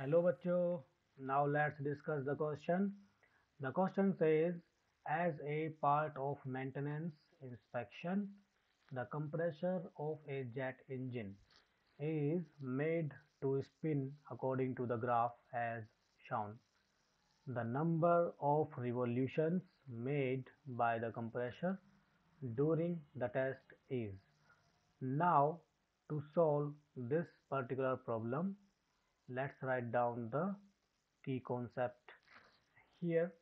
Hello bachcho. Now let's discuss the question. The question says as a part of maintenance inspection the compressor of a jet engine is made to spin according to the graph as shown. The number of revolutions made by the compressor during the test is. Now to solve this particular problem let's write down the key concept here.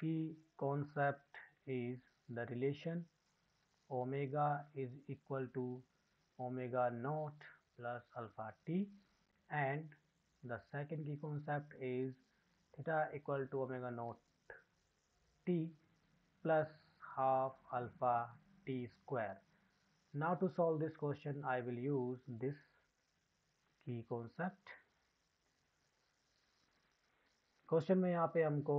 Key concept is the relation. Omega is equal to omega naught plus alpha t. And the second key concept is theta equal to omega naught t plus half alpha t square. Now to solve this question I will use this की concept question में यहाँ पे हमको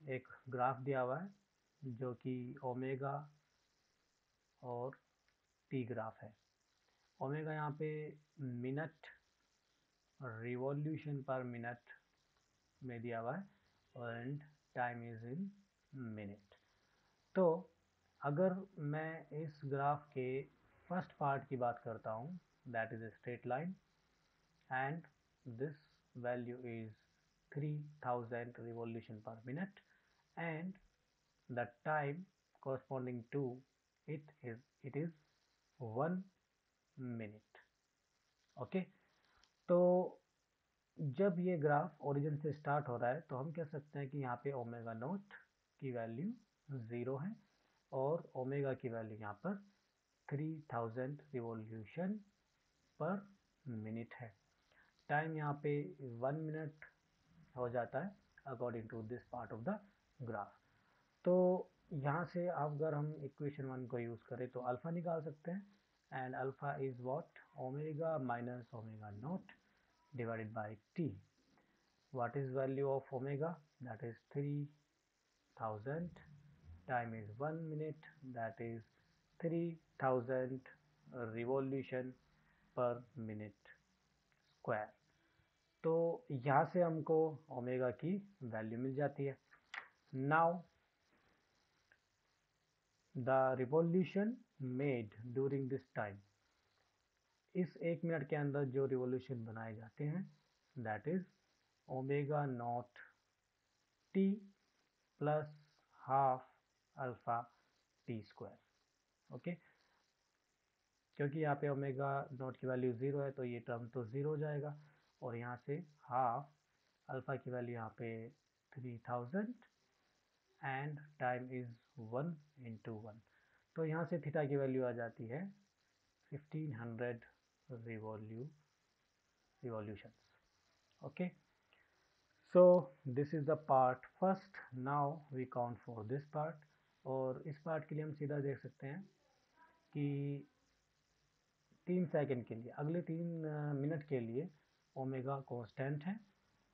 एक graph दिया हुआ है, जो कि ओमेगा और टी ग्राफ है। ओमेगा यहाँ पे मिनट रिवॉल्यूशन पर मिनट में दिया हुआ है and time is in minute तो अगर मैं इस ग्राफ के फ़र्स्ट पार्ट की बात करता हूँ that is a straight line and this value is 3000 revolution per minute and the time corresponding to it is it is one minute okay okay? तो जब ये ग्राफ ओरिजिन से स्टार्ट हो रहा है तो हम कह सकते हैं कि यहाँ पे ओमेगा नोट की वैल्यू ज़ीरो है और ओमेगा की वैल्यू यहाँ पर 3000 रिवोल्यूशन पर मिनट है टाइम यहाँ पे वन मिनट हो जाता है according to this part of the graph तो यहाँ से अगर हम इक्वेशन वन को यूज़ करें तो अल्फ़ा निकाल सकते हैं and alpha is what omega minus omega nought divided by T what is value of omega? That is 3000 time is 1 minute. That is 3000 revolution per minute square तो यहाँ से हमको ओमेगा की वैल्यू मिल जाती है। Now the revolution made during this time इस एक मिनट के अंदर जो रिवोल्यूशन बनाए जाते हैं that is omega nought T plus half alpha T square okay क्योंकि यहाँ पे ओमेगा नॉट की वैल्यू ज़ीरो है तो ये टर्म तो ज़ीरो हो जाएगा। और यहाँ से हाफ़ अल्फ़ा की वैल्यू यहाँ पे three thousand and time is one into one तो यहाँ से थीटा की वैल्यू आ जाती है fifteen hundred revolu revolutions okay so this is the part first now we count for this part और इस पार्ट के लिए हम सीधा देख सकते हैं कि तीन सेकंड के लिए, अगले तीन मिनट के लिए ओमेगा कांस्टेंट है,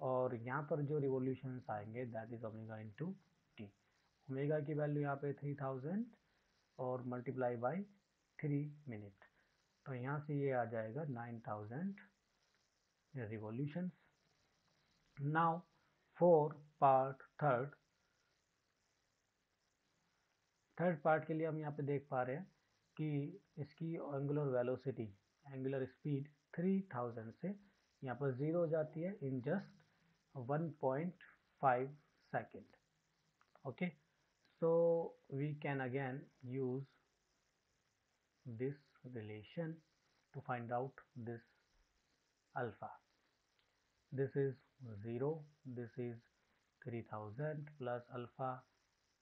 और यहाँ पर जो रिवोल्यूशन आएँगे that is omega into T omega की वैल्यू यहाँ पे थ्री थाउज़ेंड और मल्टीप्लाई बाई थ्री मिनट तो यहाँ से ये आ जाएगा nine thousand revolution now for part third third part के लिए हम यहाँ पे देख पा रहे हैं कि इसकी एंगुलर वेलोसिटी एंगुलर स्पीड 3000 से यहाँ पर ज़ीरो हो जाती है in just 1.5 second okay so we can again use this relation to find out this alpha this is 0 this is 3000 plus alpha,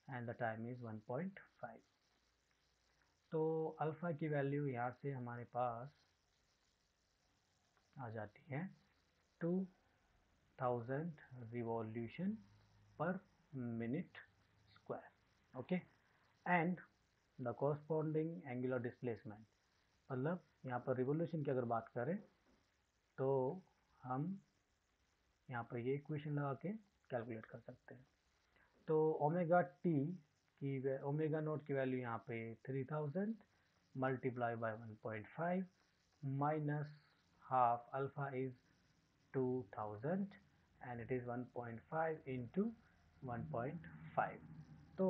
and the time is 1.5 तो alpha की value यहाँ से हमारे पास आ जाती है। Two thousand revolution per minute square okay and the corresponding angular displacement मतलब यहाँ पर रिवोल्यूशन की अगर बात करें तो हम यहाँ पर ये इक्वेशन लगा के कैलकुलेट कर सकते हैं। तो ओमेगा टी की ओमेगा नोट की वैल्यू यहाँ पे 3000 multiply by 1.5 minus half alpha is 2000 and it is 1.5 into 1.5 तो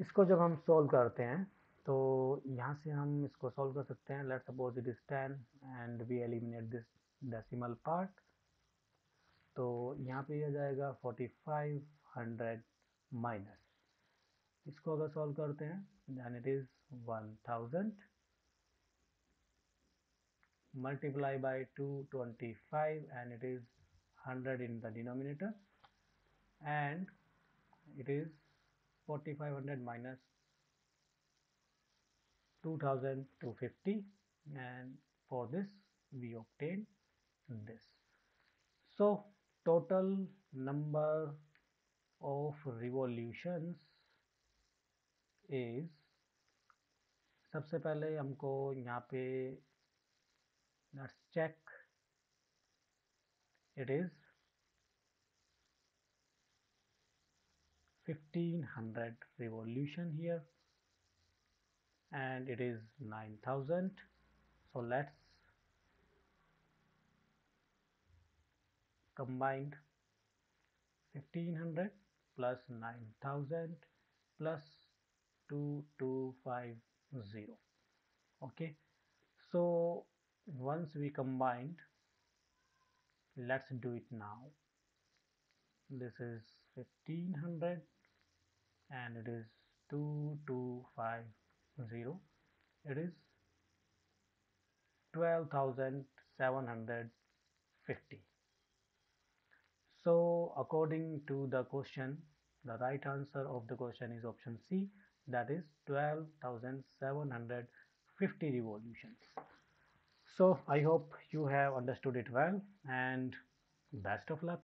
इसको जब हम सॉल्व करते हैं तो यहाँ से हम इसको सॉल्व कर सकते हैं। Let suppose it is 10 and we eliminate this decimal part तो यहाँ पे आ जाएगा 4500 माइनस इसको अगर सॉल्व करते हैं then it is 1000 multiply by 225 and it is 100 in the denominator and it is 4500 minus 2250 and for this we obtain this so total number of revolutions is सबसे पहले हमको यहाँ पे let's check. It is 1500 revolution here. And it is 9000 so let's combine 1500 plus 9000 plus 2250 okay. So once we combined let's do it now. This is 1500 and it is 2250 it is 12750 so according to the question the right answer of the question is option C that is 12750 revolutions so i hope you have understood it well and best of luck